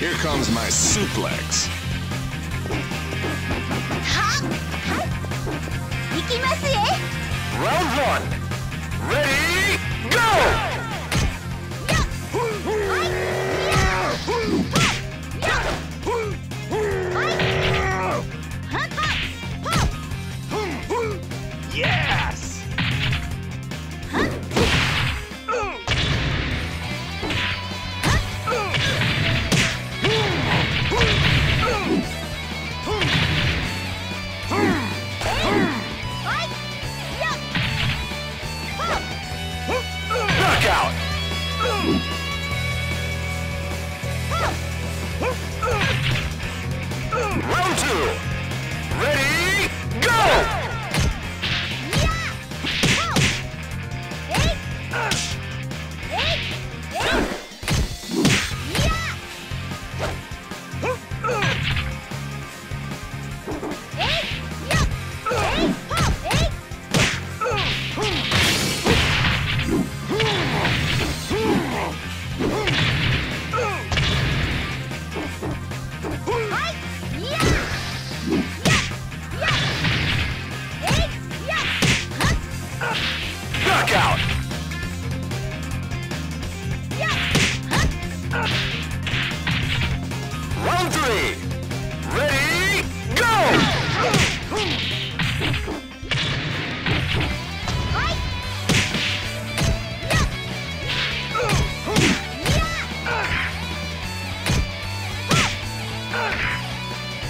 Here comes my suplex. Round one. Ready, go!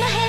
my head.